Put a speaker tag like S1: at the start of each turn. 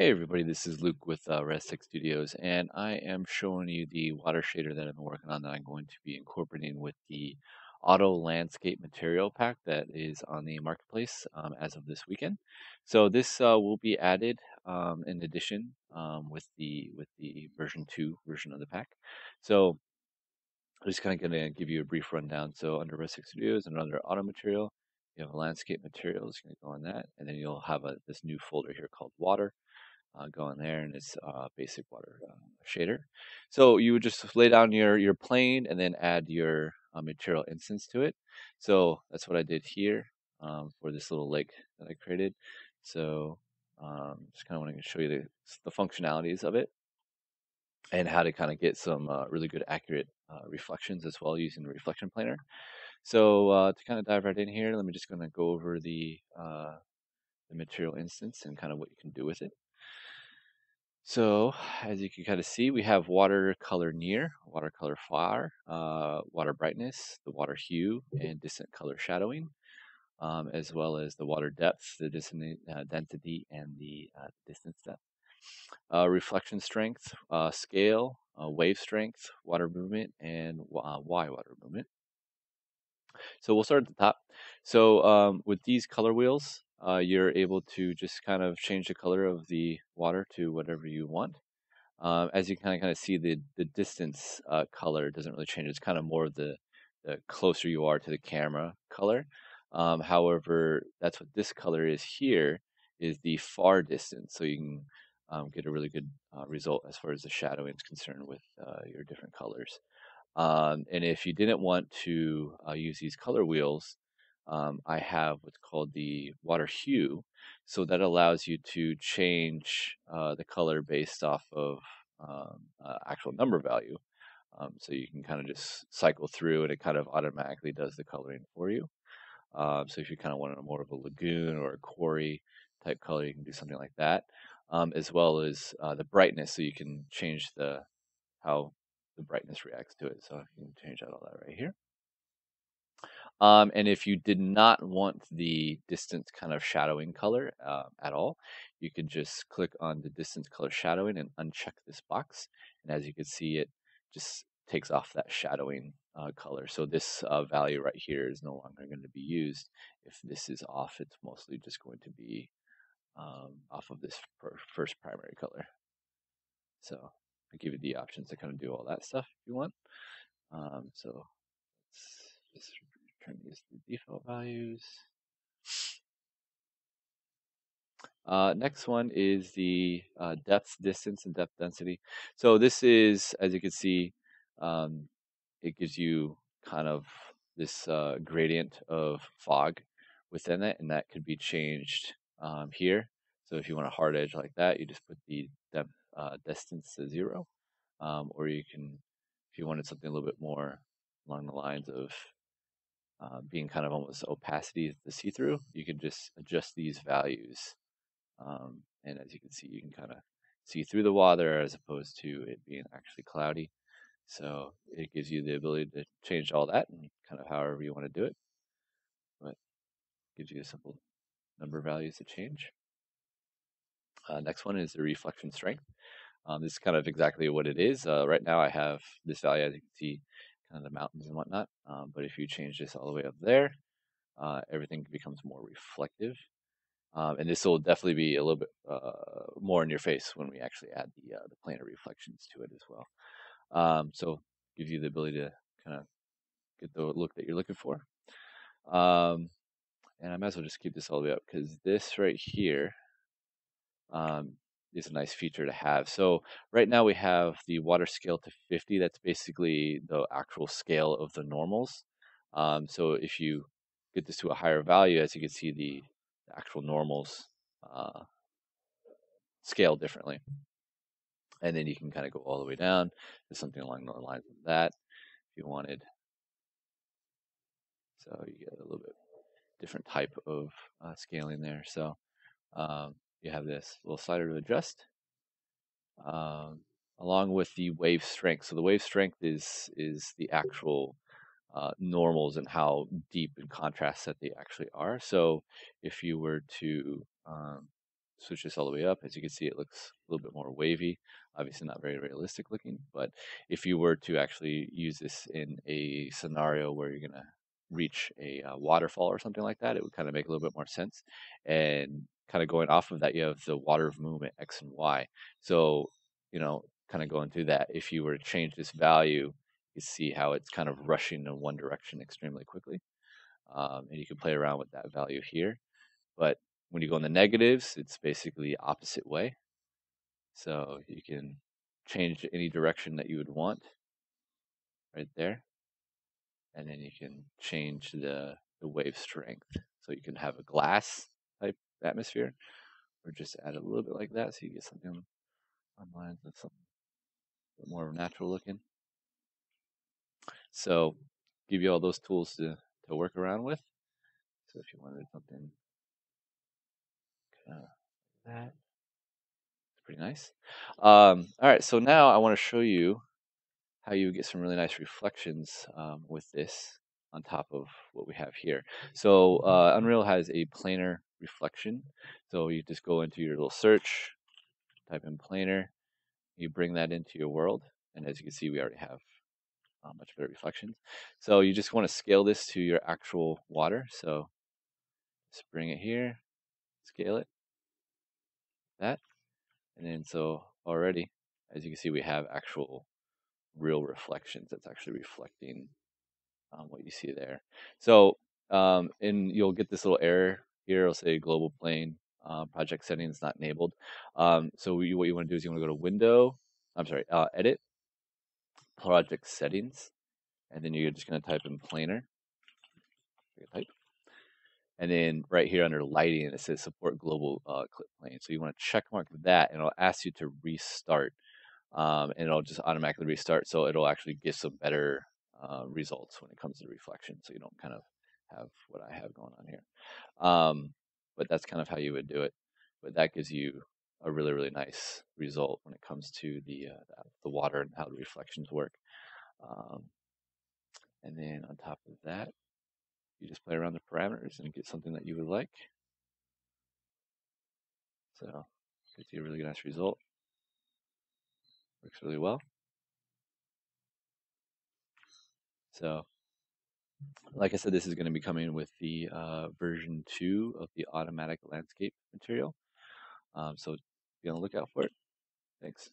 S1: Hey everybody, this is Luke with uh, Studios, and I am showing you the water shader that I've been working on that I'm going to be incorporating with the Auto Landscape Material Pack that is on the marketplace um, as of this weekend. So this uh, will be added um, in addition um, with the with the version two version of the pack. So I'm just kind of going to give you a brief rundown. So under Tech Studios and under Auto Material, you have a landscape materials. You're going to go on that, and then you'll have a, this new folder here called Water uh, go in there and it's uh, basic water uh, shader. So you would just lay down your, your plane and then add your uh, material instance to it. So that's what I did here um, for this little lake that I created. So um, just kind of want to show you the, the functionalities of it and how to kind of get some uh, really good accurate uh, reflections as well using the reflection planar. So uh, to kind of dive right in here, let me just going to go over the, uh, the material instance and kind of what you can do with it. So as you can kind of see, we have watercolor near, watercolor far, uh, water brightness, the water hue, and distant color shadowing, um, as well as the water depth, the distant uh, density, and the uh, distance depth. Uh, reflection strength, uh, scale, uh, wave strength, water movement, and Y water movement. So we'll start at the top. So um, with these color wheels, uh, you're able to just kind of change the color of the water to whatever you want. Um, as you kind of kind of see, the the distance uh, color doesn't really change. It's kind of more the the closer you are to the camera color. Um, however, that's what this color is here is the far distance, so you can um, get a really good uh, result as far as the shadowing is concerned with uh, your different colors. Um, and if you didn't want to uh, use these color wheels, um, I have what's called the water hue. So that allows you to change uh, the color based off of um, uh, actual number value. Um, so you can kind of just cycle through and it kind of automatically does the coloring for you. Um, so if you kind of want more of a lagoon or a quarry type color, you can do something like that. Um, as well as uh, the brightness, so you can change the how the brightness reacts to it. So you can change out all that right here. Um, and if you did not want the distance kind of shadowing color uh, at all, you could just click on the distance color shadowing and uncheck this box. And as you can see, it just takes off that shadowing uh, color. So this uh, value right here is no longer going to be used. If this is off, it's mostly just going to be um, off of this first primary color. So I give you the options to kind of do all that stuff if you want. Um, so let's just these to default values. Uh, next one is the uh, depth distance and depth density. So this is, as you can see, um, it gives you kind of this uh, gradient of fog within it, and that could be changed um, here. So if you want a hard edge like that, you just put the depth uh, distance to zero, um, or you can, if you wanted something a little bit more along the lines of uh, being kind of almost opacity the see-through, you can just adjust these values. Um, and as you can see, you can kind of see through the water as opposed to it being actually cloudy. So it gives you the ability to change all that and kind of however you want to do it. But gives you a simple number of values to change. Uh, next one is the reflection strength. Um, this is kind of exactly what it is. Uh, right now I have this value, as you can see, kind of the mountains and whatnot. Um, but if you change this all the way up there, uh, everything becomes more reflective. Um, and this will definitely be a little bit uh, more in your face when we actually add the uh, the planar reflections to it as well. Um, so gives you the ability to kind of get the look that you're looking for. Um, and I might as well just keep this all the way up because this right here um, is a nice feature to have. So right now we have the water scale to 50. That's basically the actual scale of the normals. Um, so if you get this to a higher value, as you can see, the, actual normals uh, scale differently. And then you can kind of go all the way down to something along the lines of that if you wanted. So you get a little bit different type of uh, scaling there. So um, you have this little slider to adjust um, along with the wave strength. So the wave strength is is the actual uh, normals and how deep in contrast that they actually are. So if you were to um, switch this all the way up. As you can see, it looks a little bit more wavy. Obviously not very realistic looking, but if you were to actually use this in a scenario where you're gonna reach a uh, waterfall or something like that, it would kind of make a little bit more sense. And kind of going off of that, you have the water of movement, X and Y. So, you know, kind of going through that, if you were to change this value, you see how it's kind of rushing in one direction extremely quickly. Um, and you can play around with that value here. But when you go in the negatives, it's basically opposite way. So you can change any direction that you would want right there. And then you can change the, the wave strength. So you can have a glass type atmosphere or just add a little bit like that so you get something on lines that's something more natural looking. So give you all those tools to, to work around with. So if you wanted something kind of that, it's pretty nice. Um, all right, so now I want to show you how you get some really nice reflections um, with this on top of what we have here. So uh, Unreal has a planar reflection. So you just go into your little search, type in planar, you bring that into your world. And as you can see, we already have uh, much better reflections. So you just want to scale this to your actual water. So just bring it here, scale it, that. And then so already, as you can see, we have actual real reflections that's actually reflecting um, what you see there. So, um, and you'll get this little error here. It'll say global plane um, project settings not enabled. Um, so we, what you want to do is you want to go to Window. I'm sorry, uh, Edit, Project Settings, and then you're just going to type in Planar. Type. And then right here under lighting, it says support global uh, clip plane. So you want to check mark that, and it'll ask you to restart, um, and it'll just automatically restart. So it'll actually give some better uh, results when it comes to reflection. So you don't kind of have what I have going on here. Um, but that's kind of how you would do it. But that gives you a really, really nice result when it comes to the uh, the water and how the reflections work. Um, and then on top of that, you just play around the parameters and get something that you would like. So gives you a really nice result. Works really well. So like I said, this is going to be coming with the uh, version 2 of the automatic landscape material. Um, so be on the lookout for it. Thanks.